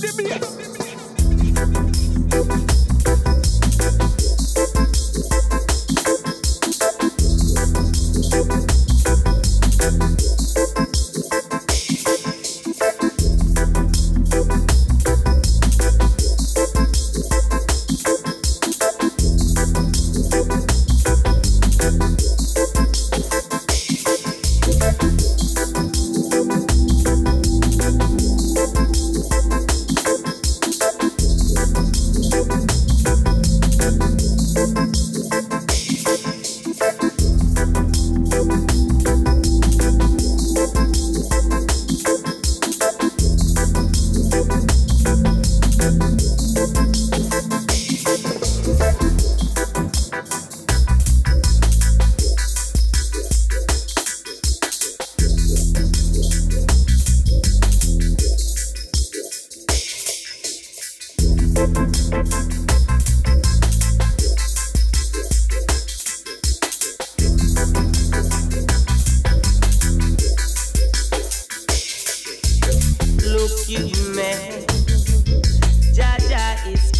DBS. Thank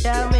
Tell me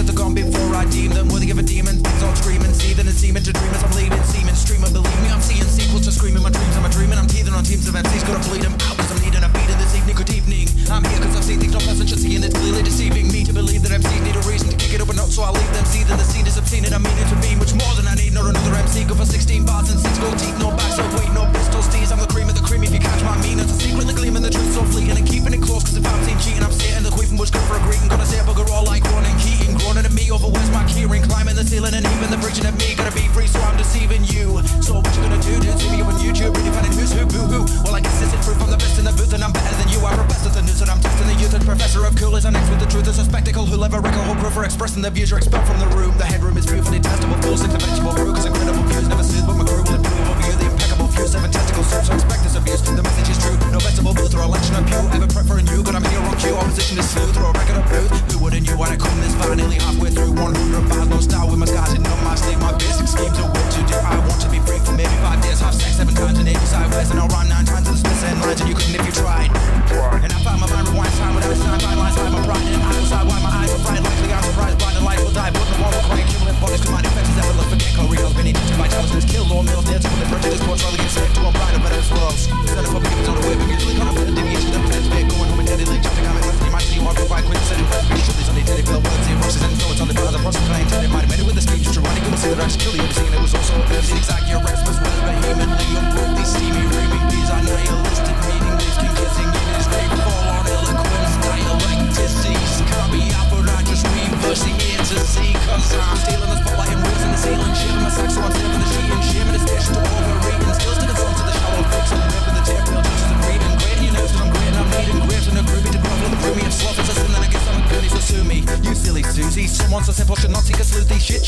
I deem them worthy of a demon. Things all screaming, seething and seeming to dream as I'm leaving, seeming, streaming. Believe me, I'm seeing. deceiving you. So what you gonna do? Do see me on YouTube, really finding who's who, boo hoo. Well, I guess this is proof I'm the best in the booth, and I'm better than you. I'm repress the news, and I'm testing the youth. And professor of cool is an with the truth. It's a spectacle. Who'll ever reckon? Whole proof for expressing the views you're expelled from the room. The headroom is beautifully testable. Fools like the vegetable cause incredible.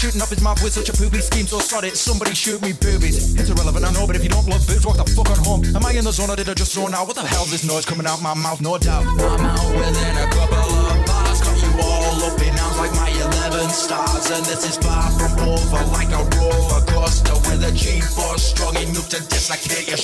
Shooting up his mouth with such a poopy scheme, so sod it. Somebody shoot me boobies. It's irrelevant, I know, but if you don't love boobs, walk the fuck on home. Am I in the zone or did I just zone out? What the hell's this noise coming out my mouth? No doubt. I'm out within a couple of bars, got you all up in arms like my 11 stars, and this is far from over like a roller coaster with a G-force strong enough to dislocate your